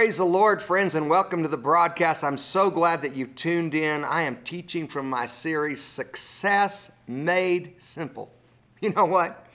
Praise the Lord, friends, and welcome to the broadcast. I'm so glad that you've tuned in. I am teaching from my series, Success Made Simple. You know what?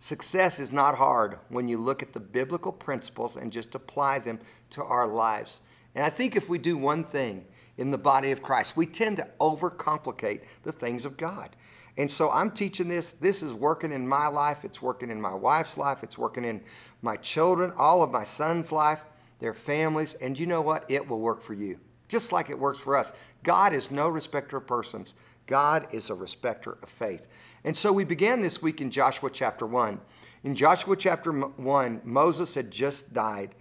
Success is not hard when you look at the biblical principles and just apply them to our lives. And I think if we do one thing in the body of Christ, we tend to overcomplicate the things of God. And so I'm teaching this. This is working in my life. It's working in my wife's life. It's working in my children, all of my son's life their families, and you know what? It will work for you, just like it works for us. God is no respecter of persons. God is a respecter of faith. And so we began this week in Joshua chapter 1. In Joshua chapter 1, Moses had just died.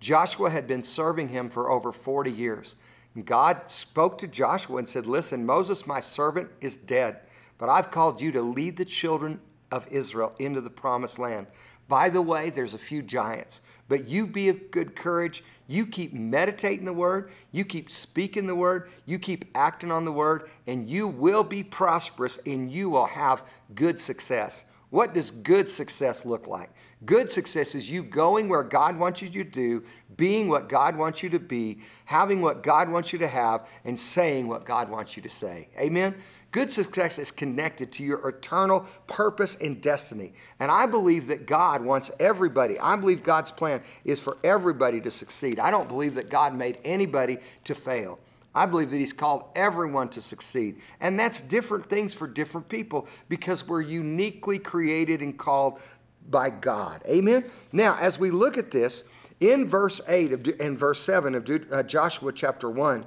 Joshua had been serving him for over 40 years. And God spoke to Joshua and said, Listen, Moses, my servant, is dead, but I've called you to lead the children of Israel into the promised land. By the way, there's a few giants, but you be of good courage. You keep meditating the word, you keep speaking the word, you keep acting on the word, and you will be prosperous and you will have good success. What does good success look like? Good success is you going where God wants you to do, being what God wants you to be, having what God wants you to have, and saying what God wants you to say. Amen? Good success is connected to your eternal purpose and destiny. And I believe that God wants everybody, I believe God's plan is for everybody to succeed. I don't believe that God made anybody to fail. I believe that He's called everyone to succeed. And that's different things for different people because we're uniquely created and called by God. Amen? Now, as we look at this, in verse 8 of, and verse 7 of uh, Joshua chapter 1,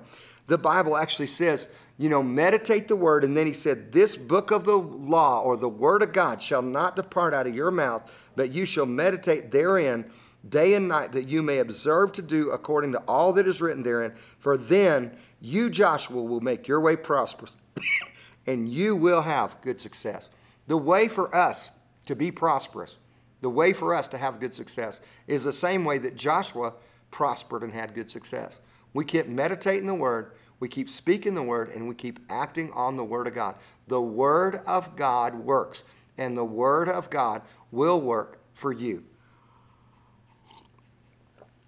the Bible actually says, you know, meditate the word. And then he said, This book of the law or the word of God shall not depart out of your mouth, but you shall meditate therein day and night, that you may observe to do according to all that is written therein. For then you, Joshua, will make your way prosperous, and you will have good success. The way for us to be prosperous, the way for us to have good success, is the same way that Joshua prospered and had good success. We kept meditating the word, we keep speaking the word, and we keep acting on the word of God. The word of God works, and the word of God will work for you.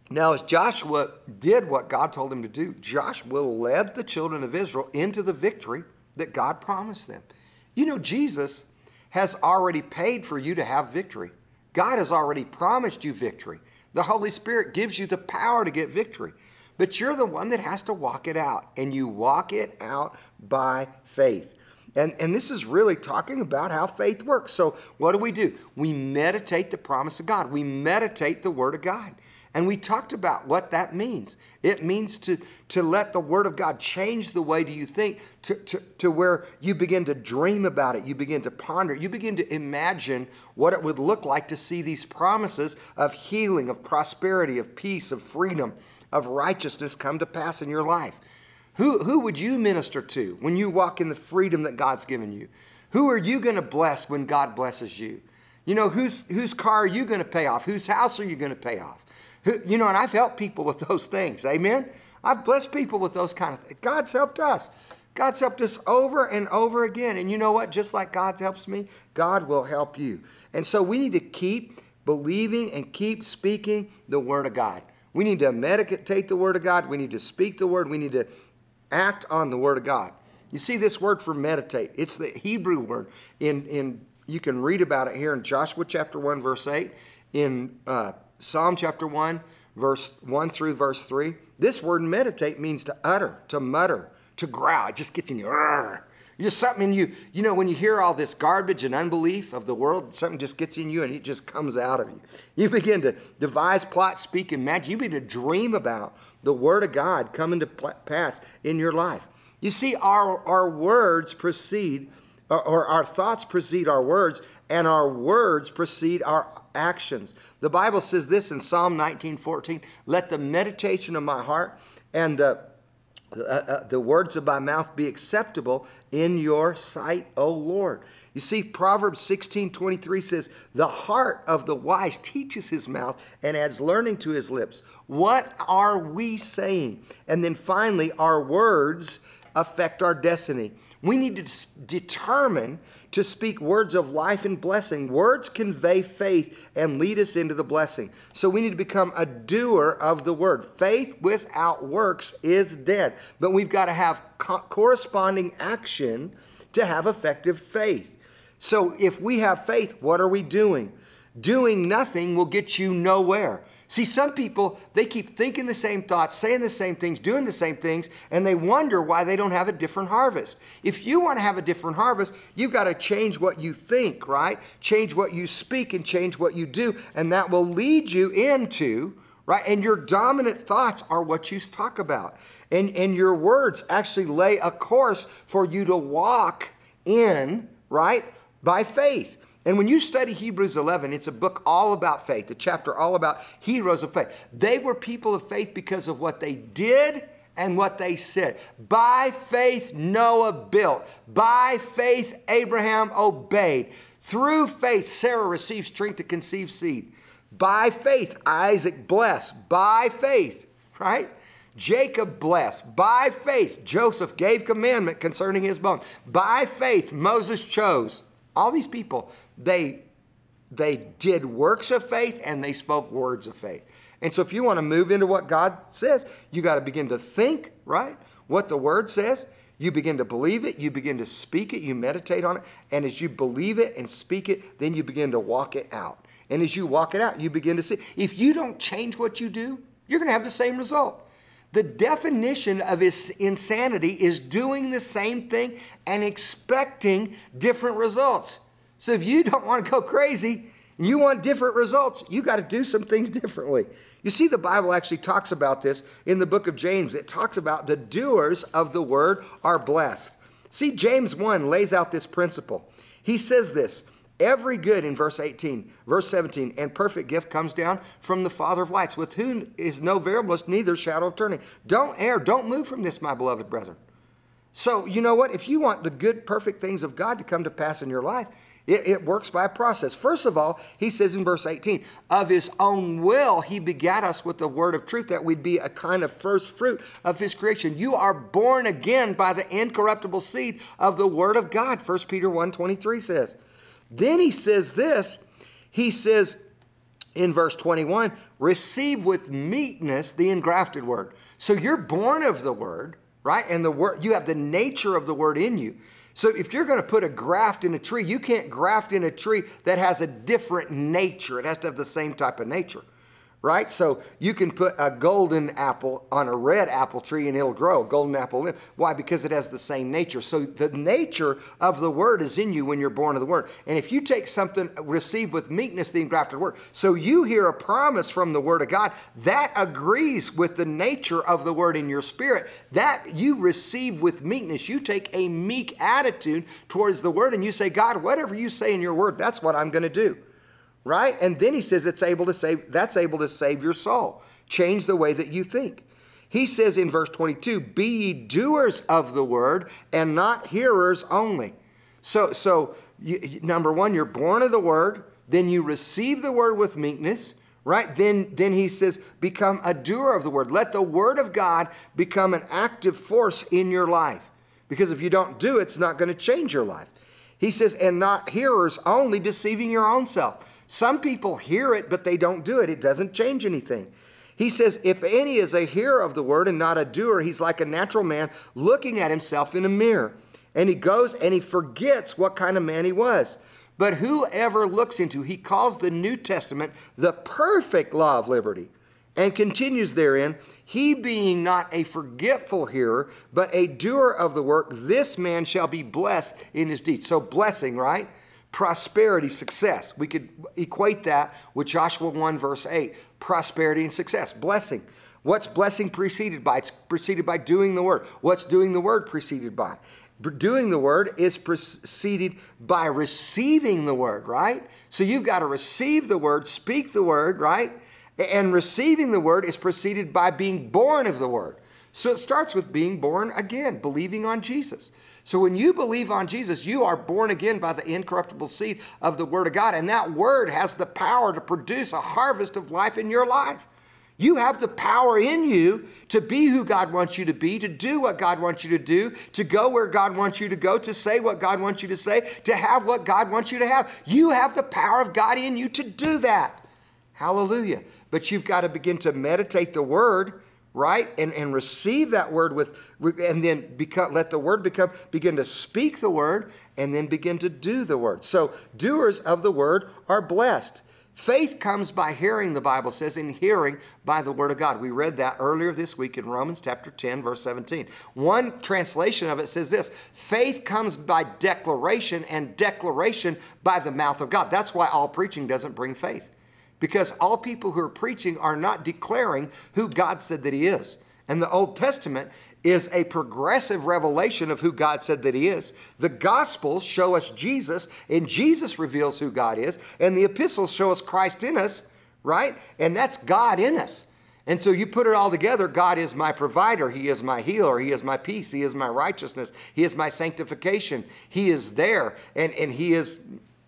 Now, as Joshua did what God told him to do, Joshua led the children of Israel into the victory that God promised them. You know, Jesus has already paid for you to have victory. God has already promised you victory. The Holy Spirit gives you the power to get victory. But you're the one that has to walk it out, and you walk it out by faith. And, and this is really talking about how faith works. So, what do we do? We meditate the promise of God, we meditate the Word of God. And we talked about what that means. It means to, to let the Word of God change the way do you think to, to, to where you begin to dream about it, you begin to ponder, you begin to imagine what it would look like to see these promises of healing, of prosperity, of peace, of freedom, of righteousness come to pass in your life. Who, who would you minister to when you walk in the freedom that God's given you? Who are you going to bless when God blesses you? You know, whose, whose car are you going to pay off? Whose house are you going to pay off? Who, you know, and I've helped people with those things. Amen? I've blessed people with those kind of things. God's helped us. God's helped us over and over again. And you know what? Just like God helps me, God will help you. And so we need to keep believing and keep speaking the Word of God. We need to meditate the Word of God. We need to speak the Word. We need to act on the Word of God. You see this word for meditate. It's the Hebrew word. In, in you can read about it here in Joshua chapter 1, verse 8, in uh, Psalm chapter 1, verse 1 through verse 3. This word meditate means to utter, to mutter, to growl. It just gets in you. Just something in you. You know, when you hear all this garbage and unbelief of the world, something just gets in you and it just comes out of you. You begin to devise, plot, speak, imagine. You begin to dream about the Word of God coming to pass in your life. You see, our, our words precede, or, or our thoughts precede our words, and our words precede our actions. The Bible says this in Psalm 19 14 Let the meditation of my heart and the uh, uh, the words of my mouth be acceptable in your sight, O Lord. You see, Proverbs 16 23 says, The heart of the wise teaches his mouth and adds learning to his lips. What are we saying? And then finally, our words affect our destiny. We need to determine to speak words of life and blessing. Words convey faith and lead us into the blessing. So we need to become a doer of the word. Faith without works is dead. But we've got to have co- corresponding action to have effective faith. So if we have faith, what are we doing? Doing nothing will get you nowhere. See, some people, they keep thinking the same thoughts, saying the same things, doing the same things, and they wonder why they don't have a different harvest. If you want to have a different harvest, you've got to change what you think, right? Change what you speak and change what you do, and that will lead you into, right? And your dominant thoughts are what you talk about. And, and your words actually lay a course for you to walk in, right? By faith. And when you study Hebrews 11, it's a book all about faith, a chapter all about heroes of faith. They were people of faith because of what they did and what they said. By faith, Noah built. By faith, Abraham obeyed. Through faith, Sarah received strength to conceive seed. By faith, Isaac blessed. By faith, right? Jacob blessed. By faith, Joseph gave commandment concerning his bones. By faith, Moses chose. All these people, they they did works of faith and they spoke words of faith. And so if you want to move into what God says, you got to begin to think, right? What the word says. You begin to believe it, you begin to speak it, you meditate on it, and as you believe it and speak it, then you begin to walk it out. And as you walk it out, you begin to see. If you don't change what you do, you're going to have the same result. The definition of insanity is doing the same thing and expecting different results. So if you don't want to go crazy and you want different results, you got to do some things differently. You see, the Bible actually talks about this in the book of James. It talks about the doers of the word are blessed. See, James 1 lays out this principle. He says this Every good in verse 18, verse 17, and perfect gift comes down from the Father of lights, with whom is no variableness, neither shadow of turning. Don't err, don't move from this, my beloved brethren. So, you know what? If you want the good, perfect things of God to come to pass in your life, it, it, works by a process. First of all, he says in verse 18, of his own will, he begat us with the word of truth that we'd be a kind of first fruit of his creation. You are born again by the incorruptible seed of the word of God, 1 Peter 1 23 says. Then he says this he says in verse 21 receive with meekness the engrafted word. So you're born of the word, right? And the word, you have the nature of the word in you. So if you're going to put a graft in a tree, you can't graft in a tree that has a different nature. It has to have the same type of nature right? So you can put a golden apple on a red apple tree and it'll grow, a golden apple. Why? Because it has the same nature. So the nature of the word is in you when you're born of the word. And if you take something received with meekness, the engrafted word, so you hear a promise from the word of God that agrees with the nature of the word in your spirit, that you receive with meekness. You take a meek attitude towards the word and you say, God, whatever you say in your word, that's what I'm going to do right? And then he says it's able to save, that's able to save your soul. Change the way that you think. He says in verse 22, be ye doers of the word and not hearers only. So, so you, number one, you're born of the word, then you receive the word with meekness, right? Then, then he says, become a doer of the word. Let the word of God become an active force in your life. Because if you don't do it, it's not going to change your life. He says, and not hearers only, deceiving your own self. Some people hear it, but they don't do it. It doesn't change anything. He says, If any is a hearer of the word and not a doer, he's like a natural man looking at himself in a mirror. And he goes and he forgets what kind of man he was. But whoever looks into, he calls the New Testament the perfect law of liberty and continues therein, he being not a forgetful hearer, but a doer of the work, this man shall be blessed in his deeds. So, blessing, right? Prosperity, success. We could equate that with Joshua 1, verse 8 prosperity and success, blessing. What's blessing preceded by? It's preceded by doing the word. What's doing the word preceded by? Doing the word is preceded by receiving the word, right? So you've got to receive the word, speak the word, right? And receiving the word is preceded by being born of the word. So it starts with being born again, believing on Jesus. So when you believe on Jesus, you are born again by the incorruptible seed of the Word of God. And that Word has the power to produce a harvest of life in your life. You have the power in you to be who God wants you to be, to do what God wants you to do, to go where God wants you to go, to say what God wants you to say, to have what God wants you to have. You have the power of God in you to do that. Hallelujah. But you've got to begin to meditate the word right and and receive that word with and then become let the word become begin to speak the word and then begin to do the word so doers of the word are blessed Faith comes by hearing, the Bible says, and hearing by the Word of God. We read that earlier this week in Romans chapter 10, verse 17. One translation of it says this faith comes by declaration, and declaration by the mouth of God. That's why all preaching doesn't bring faith, because all people who are preaching are not declaring who God said that He is. And the Old Testament is a progressive revelation of who God said that He is. The Gospels show us Jesus, and Jesus reveals who God is, and the epistles show us Christ in us, right? And that's God in us. And so you put it all together God is my provider, He is my healer, He is my peace, He is my righteousness, He is my sanctification, He is there, and, and He is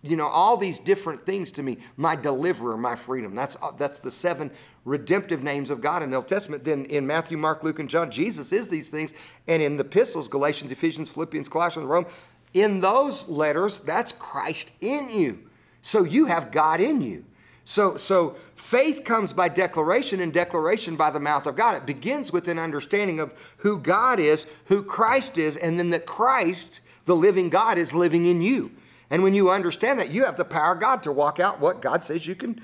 you know all these different things to me. My deliverer my freedom. That's uh, that's the seven redemptive names of god in the old testament. Then in matthew mark luke and john jesus is these things. And in the epistles galatians ephesians philippians colossians rome in those letters that's christ in you. So you have god in you. So so faith comes by declaration and declaration by the mouth of god. It begins with an understanding of who god is who christ is and then that christ the living god is living in you and when you understand that, you have the power of God to walk out what God says you can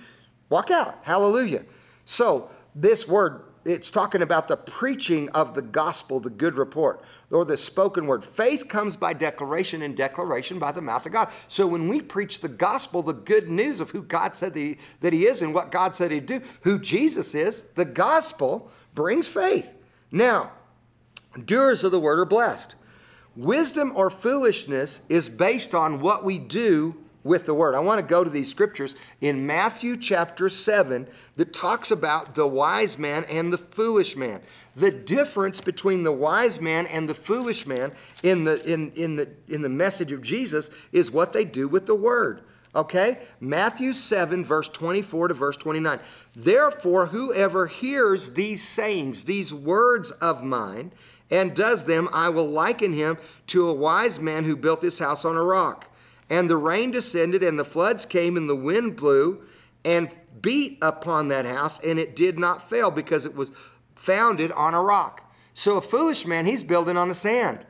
walk out. Hallelujah. So, this word, it's talking about the preaching of the gospel, the good report, or the spoken word. Faith comes by declaration, and declaration by the mouth of God. So, when we preach the gospel, the good news of who God said that He, that he is and what God said He'd do, who Jesus is, the gospel brings faith. Now, doers of the word are blessed. Wisdom or foolishness is based on what we do with the word. I want to go to these scriptures in Matthew chapter 7 that talks about the wise man and the foolish man. The difference between the wise man and the foolish man in the in, in the in the message of Jesus is what they do with the word. Okay? Matthew 7, verse 24 to verse 29. Therefore, whoever hears these sayings, these words of mine, and does them, I will liken him to a wise man who built his house on a rock. And the rain descended, and the floods came, and the wind blew and beat upon that house, and it did not fail because it was founded on a rock. So a foolish man, he's building on the sand.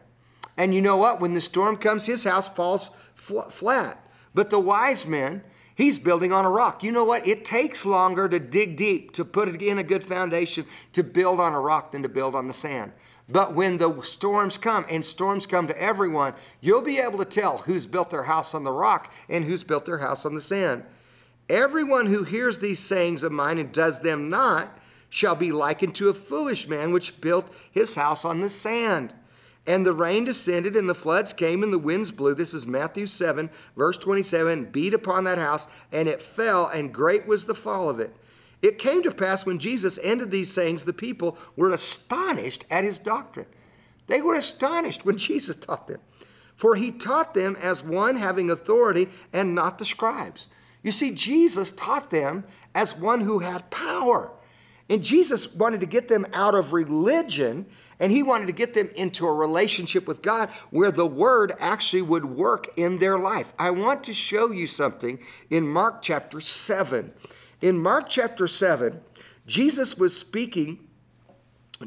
And you know what? When the storm comes, his house falls fl- flat. But the wise man, he's building on a rock. You know what? It takes longer to dig deep, to put it in a good foundation, to build on a rock than to build on the sand. But when the storms come, and storms come to everyone, you'll be able to tell who's built their house on the rock and who's built their house on the sand. Everyone who hears these sayings of mine and does them not shall be likened to a foolish man which built his house on the sand. And the rain descended, and the floods came, and the winds blew. This is Matthew 7, verse 27 beat upon that house, and it fell, and great was the fall of it. It came to pass when Jesus ended these sayings, the people were astonished at his doctrine. They were astonished when Jesus taught them, for he taught them as one having authority and not the scribes. You see, Jesus taught them as one who had power. And Jesus wanted to get them out of religion and he wanted to get them into a relationship with God where the word actually would work in their life. I want to show you something in Mark chapter 7. In Mark chapter 7, Jesus was speaking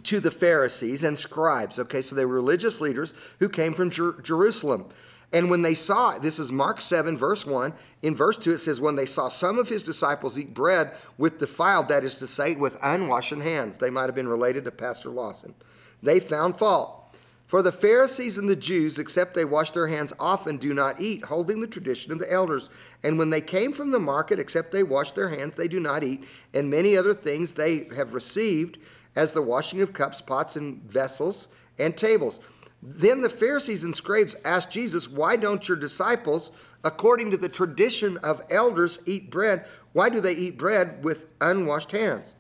to the Pharisees and scribes. Okay, so they were religious leaders who came from Jer- Jerusalem. And when they saw, this is Mark 7, verse 1. In verse 2, it says, When they saw some of his disciples eat bread with defiled, that is to say, with unwashed hands, they might have been related to Pastor Lawson, they found fault. For the Pharisees and the Jews, except they wash their hands often, do not eat, holding the tradition of the elders. And when they came from the market, except they wash their hands, they do not eat. And many other things they have received, as the washing of cups, pots, and vessels, and tables. Then the Pharisees and scribes asked Jesus, Why don't your disciples, according to the tradition of elders, eat bread? Why do they eat bread with unwashed hands?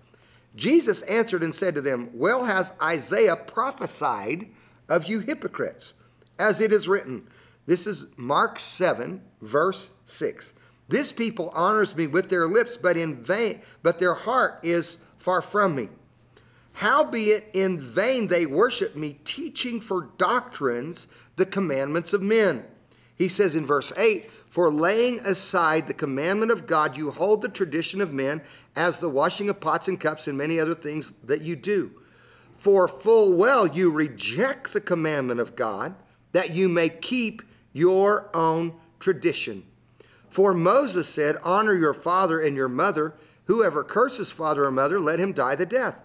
Jesus answered and said to them, Well has Isaiah prophesied of you hypocrites, as it is written. This is Mark 7, verse 6. This people honors me with their lips, but in vain, but their heart is far from me. Howbeit in vain they worship me, teaching for doctrines the commandments of men. He says in verse 8, For laying aside the commandment of God, you hold the tradition of men, as the washing of pots and cups and many other things that you do. For full well you reject the commandment of God, that you may keep your own tradition. For Moses said, Honor your father and your mother. Whoever curses father or mother, let him die the death.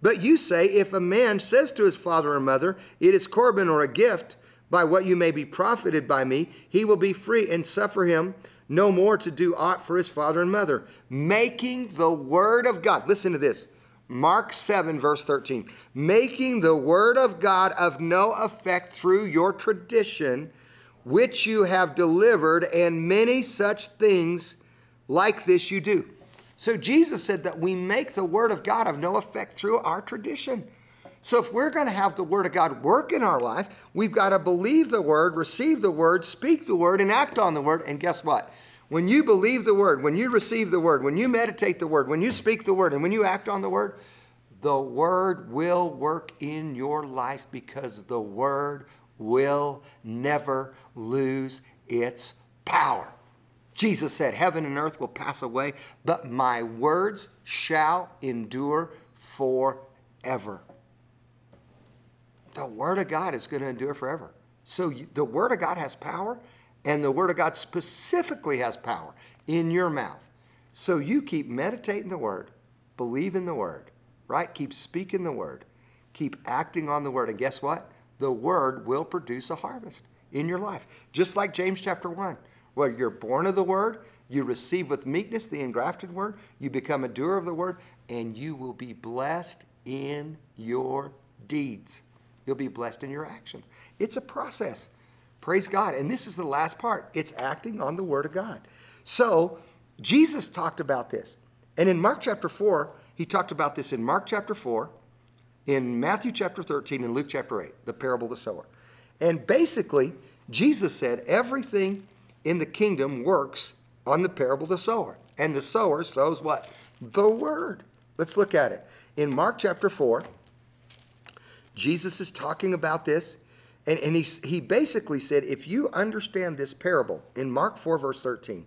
But you say, If a man says to his father or mother, It is Corban or a gift, by what you may be profited by me, he will be free and suffer him no more to do aught for his father and mother. Making the word of God, listen to this. Mark 7, verse 13. Making the word of God of no effect through your tradition, which you have delivered, and many such things like this you do. So Jesus said that we make the word of God of no effect through our tradition. So if we're going to have the word of God work in our life, we've got to believe the word, receive the word, speak the word, and act on the word. And guess what? When you believe the word, when you receive the word, when you meditate the word, when you speak the word, and when you act on the word, the word will work in your life because the word will never lose its power. Jesus said, Heaven and earth will pass away, but my words shall endure forever. The Word of God is going to endure forever. So you, the Word of God has power, and the Word of God specifically has power in your mouth. So you keep meditating the Word, believe in the Word, right? Keep speaking the Word, keep acting on the Word. And guess what? The Word will produce a harvest in your life. Just like James chapter 1 where you're born of the word, you receive with meekness the engrafted word, you become a doer of the word, and you will be blessed in your deeds. You'll be blessed in your actions. It's a process. Praise God. And this is the last part it's acting on the word of God. So, Jesus talked about this. And in Mark chapter 4, he talked about this in Mark chapter 4, in Matthew chapter 13, and Luke chapter 8, the parable of the sower. And basically, Jesus said everything in the kingdom works on the parable of the sower. And the sower sows what? The word. Let's look at it. In Mark chapter 4, Jesus is talking about this. And, and he, he basically said, if you understand this parable in Mark 4, verse 13,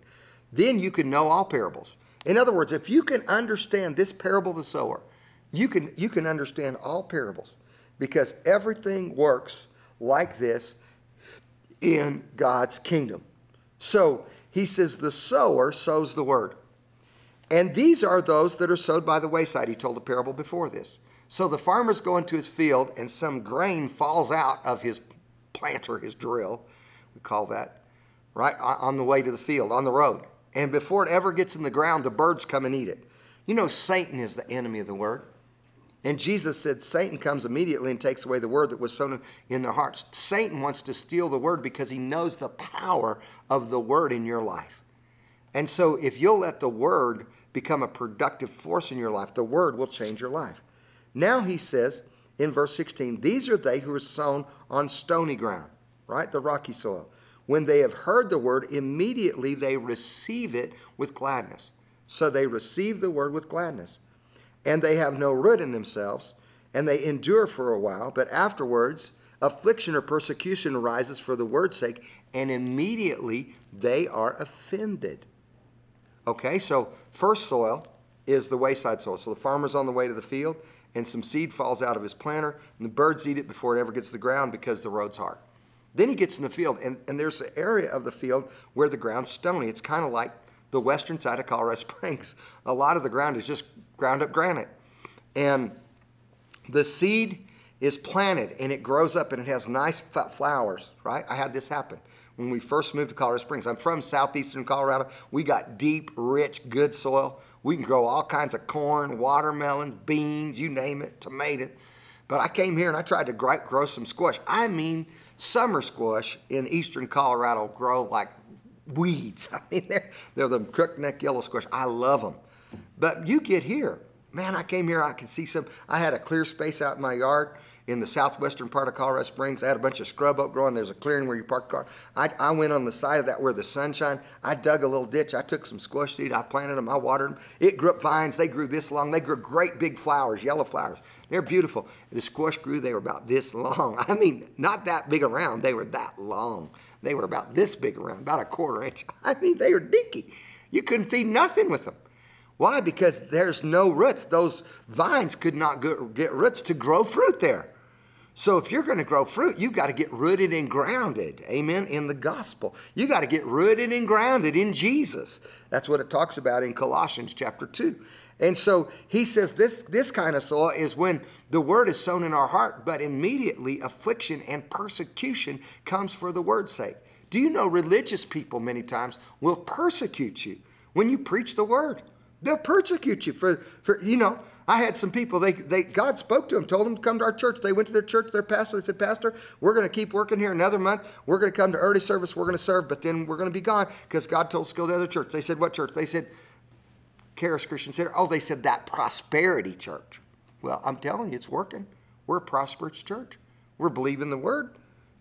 then you can know all parables. In other words, if you can understand this parable of the sower, you can, you can understand all parables because everything works like this in God's kingdom. So he says, the sower sows the word. And these are those that are sowed by the wayside. He told a parable before this. So the farmer's going to his field, and some grain falls out of his planter, his drill, we call that, right, on the way to the field, on the road. And before it ever gets in the ground, the birds come and eat it. You know, Satan is the enemy of the word. And Jesus said, Satan comes immediately and takes away the word that was sown in their hearts. Satan wants to steal the word because he knows the power of the word in your life. And so, if you'll let the word become a productive force in your life, the word will change your life. Now, he says in verse 16, These are they who are sown on stony ground, right? The rocky soil. When they have heard the word, immediately they receive it with gladness. So they receive the word with gladness and they have no root in themselves, and they endure for a while, but afterwards affliction or persecution arises for the word's sake, and immediately they are offended. Okay, so first soil is the wayside soil. So the farmer's on the way to the field, and some seed falls out of his planter, and the birds eat it before it ever gets to the ground because the road's hard. Then he gets in the field, and, and there's an area of the field where the ground's stony. It's kind of like the western side of Colorado Springs. A lot of the ground is just ground up granite. And the seed is planted and it grows up and it has nice flowers, right? I had this happen when we first moved to Colorado Springs. I'm from southeastern Colorado. We got deep, rich, good soil. We can grow all kinds of corn, watermelons, beans, you name it, tomato. But I came here and I tried to grow some squash. I mean, summer squash in eastern Colorado grow like weeds. I mean, they're, they're the crookneck yellow squash. I love them. But you get here. Man, I came here, I can see some. I had a clear space out in my yard in the southwestern part of Colorado Springs. I had a bunch of scrub oak growing. There's a clearing where you park the car. I, I went on the side of that where the sun shine. I dug a little ditch. I took some squash seed. I planted them. I watered them. It grew up vines. They grew this long. They grew great big flowers, yellow flowers. They're beautiful. The squash grew. They were about this long. I mean, not that big around. They were that long. They were about this big around, about a quarter inch. I mean, they were dinky. You couldn't feed nothing with them. Why? Because there's no roots. Those vines could not get roots to grow fruit there. So if you're going to grow fruit, you've got to get rooted and grounded, amen, in the gospel. You got to get rooted and grounded in Jesus. That's what it talks about in Colossians chapter 2. And so he says this, this kind of soil is when the word is sown in our heart, but immediately affliction and persecution comes for the word's sake. Do you know religious people many times will persecute you when you preach the word? They'll persecute you for, for you know, I had some people, they, they God spoke to them, told them to come to our church. They went to their church, their pastor, they said, Pastor, we're going to keep working here another month. We're going to come to early service, we're going to serve, but then we're going to be gone because God told us to go to the other church. They said, What church? They said, Charis Christian Center. Oh, they said that prosperity church. Well, I'm telling you, it's working. We're a prosperous church. We're believing the word.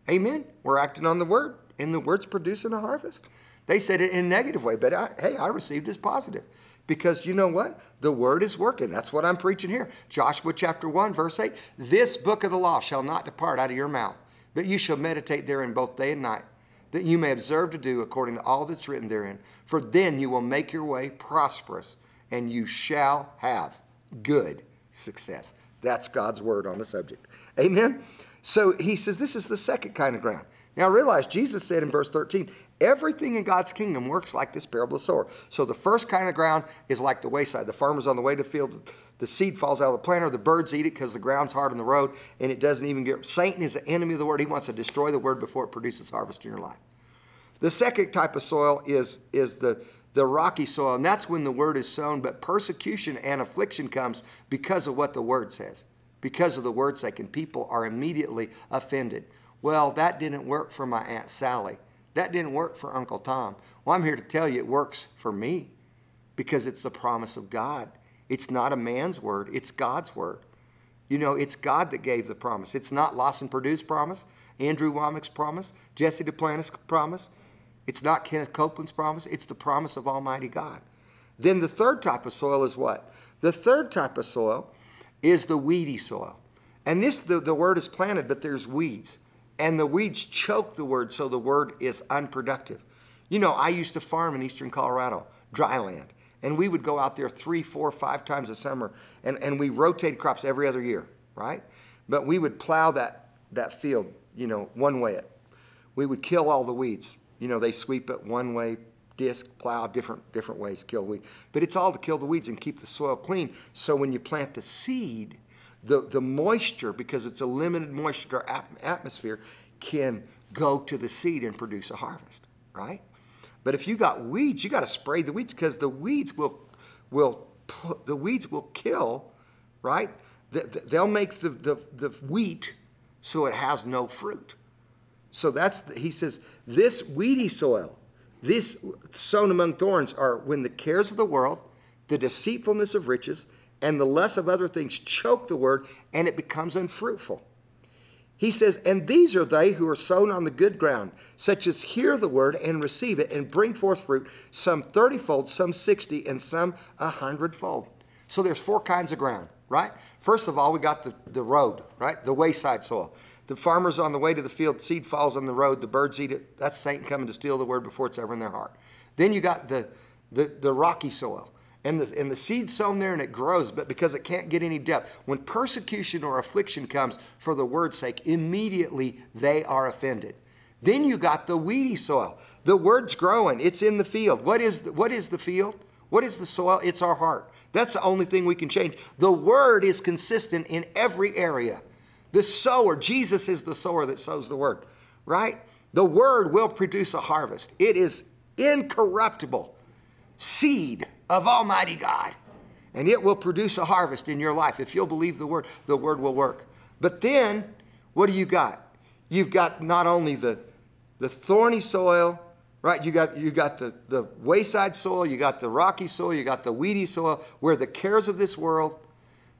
Amen. We're acting on the word, and the word's producing a harvest. They said it in a negative way, but I, hey, I received it as positive. Because you know what? The word is working. That's what I'm preaching here. Joshua chapter 1, verse 8. This book of the law shall not depart out of your mouth, but you shall meditate therein both day and night, that you may observe to do according to all that's written therein. For then you will make your way prosperous, and you shall have good success. That's God's word on the subject. Amen? So he says this is the second kind of ground. Now realize Jesus said in verse 13, Everything in God's kingdom works like this parable of sower. So the first kind of ground is like the wayside. The farmer's on the way to the field. The seed falls out of the planter. The birds eat it because the ground's hard on the road, and it doesn't even get. Satan is the enemy of the word. He wants to destroy the word before it produces harvest in your life. The second type of soil is, is the, the rocky soil, and that's when the word is sown, but persecution and affliction comes because of what the word says, because of the word's sake, and people are immediately offended. Well, that didn't work for my Aunt Sally. That didn't work for Uncle Tom. Well, I'm here to tell you it works for me because it's the promise of God. It's not a man's word, it's God's word. You know, it's God that gave the promise. It's not Lawson Perdue's promise, Andrew Wommack's promise, Jesse Duplantis' promise. It's not Kenneth Copeland's promise. It's the promise of Almighty God. Then the third type of soil is what? The third type of soil is the weedy soil. And this, the, the word is planted, but there's weeds and the weeds choke the word so the word is unproductive. You know, I used to farm in eastern Colorado, dry land, and we would go out there three, four, five times a summer, and, and we rotated crops every other year, right? But we would plow that, that field, you know, one way it. We would kill all the weeds. You know, they sweep it one way, disc, plow, different, different ways, kill weeds. But it's all to kill the weeds and keep the soil clean. So when you plant the seed, the, the moisture, because it's a limited moisture atmosphere, can go to the seed and produce a harvest, right? But if you got weeds, you got to spray the weeds because the weeds will, will the weeds will kill, right? They'll make the, the, the wheat so it has no fruit. So that's, he says, this weedy soil, this sown among thorns are when the cares of the world, the deceitfulness of riches, and the less of other things choke the word and it becomes unfruitful. He says, And these are they who are sown on the good ground, such as hear the word and receive it and bring forth fruit, some thirtyfold, some sixty, and some a hundredfold. So there's four kinds of ground, right? First of all, we got the, the road, right? The wayside soil. The farmer's on the way to the field, seed falls on the road, the birds eat it. That's Satan coming to steal the word before it's ever in their heart. Then you got the, the, the rocky soil and the, and the seed's sown there and it grows, but because it can't get any depth, when persecution or affliction comes for the word's sake, immediately they are offended. Then you got the weedy soil. The word's growing, it's in the field. What is the, what is the field? What is the soil? It's our heart. That's the only thing we can change. The word is consistent in every area. The sower, Jesus is the sower that sows the word, right? The word will produce a harvest. It is incorruptible seed of Almighty God. And it will produce a harvest in your life. If you'll believe the word, the word will work. But then, what do you got? You've got not only the, the thorny soil, right? You got, you got the, the wayside soil, you got the rocky soil, you got the weedy soil, where the cares of this world,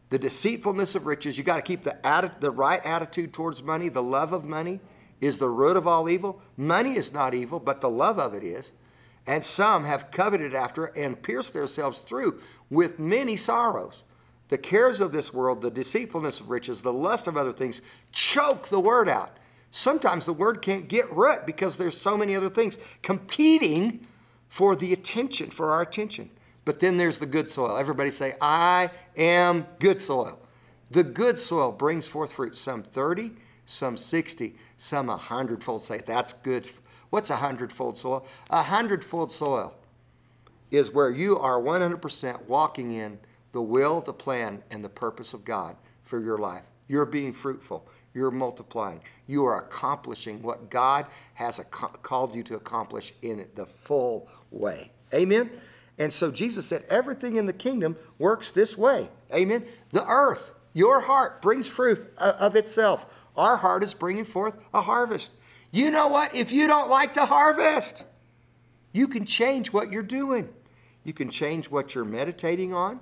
the deceitfulness of riches. You got to keep the, atti- the right attitude towards money. The love of money is the root of all evil. Money is not evil, but the love of it is. And some have coveted after and pierced themselves through with many sorrows. The cares of this world, the deceitfulness of riches, the lust of other things choke the word out. Sometimes the word can't get root because there's so many other things competing for the attention, for our attention. But then there's the good soil. Everybody say, I am good soil. The good soil brings forth fruit, some 30, some 60, some a hundredfold. Say, that's good. What's a hundredfold soil? A hundredfold soil is where you are 100% walking in the will, the plan, and the purpose of God for your life. You're being fruitful. You're multiplying. You are accomplishing what God has called you to accomplish in the full way. Amen? And so Jesus said, everything in the kingdom works this way. Amen? The earth, your heart, brings fruit uh, of itself. Our heart is bringing forth a harvest. You know what? If you don't like the harvest, you can change what you're doing. You can change what you're meditating on,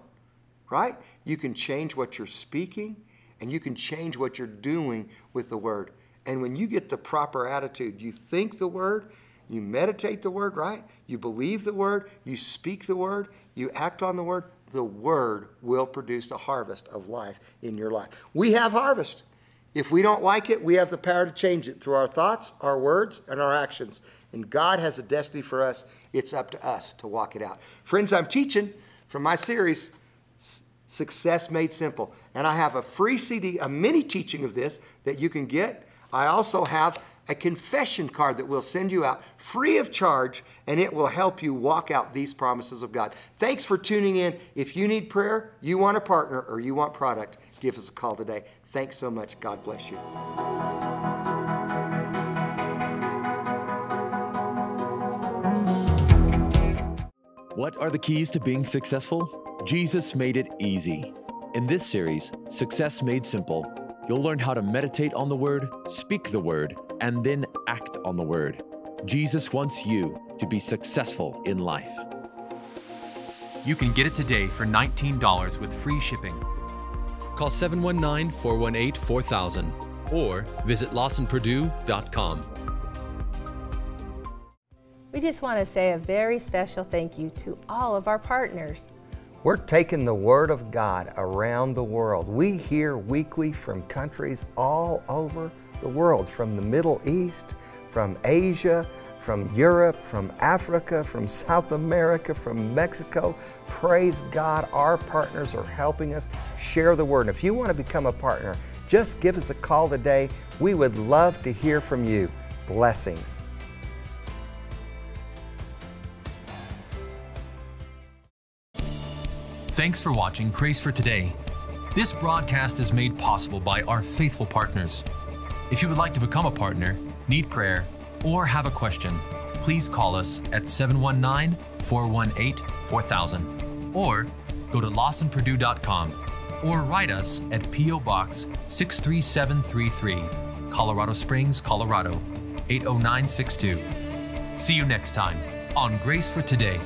right? You can change what you're speaking, and you can change what you're doing with the word. And when you get the proper attitude, you think the word, you meditate the word, right? You believe the word, you speak the word, you act on the word, the word will produce a harvest of life in your life. We have harvest. If we don't like it, we have the power to change it through our thoughts, our words, and our actions. And God has a destiny for us. It's up to us to walk it out. Friends, I'm teaching from my series, Success Made Simple. And I have a free CD, a mini teaching of this that you can get. I also have a confession card that we'll send you out free of charge, and it will help you walk out these promises of God. Thanks for tuning in. If you need prayer, you want a partner, or you want product, give us a call today. Thanks so much. God bless you. What are the keys to being successful? Jesus made it easy. In this series, Success Made Simple, you'll learn how to meditate on the Word, speak the Word, and then act on the Word. Jesus wants you to be successful in life. You can get it today for $19 with free shipping. Call 719 418 4000 or visit lawsonperdue.com. We just want to say a very special thank you to all of our partners. We're taking the Word of God around the world. We hear weekly from countries all over the world, from the Middle East, from Asia, from Europe, from Africa, from South America, from Mexico. Praise God, our partners are helping us share the word. And if you want to become a partner, just give us a call today. We would love to hear from you. Blessings. Thanks for watching Grace for Today. This broadcast is made possible by our faithful partners. If you would like to become a partner, need prayer, or have a question, please call us at 719 418 4000 or go to lawsonperdue.com or write us at P.O. Box 63733, Colorado Springs, Colorado 80962. See you next time on Grace for Today.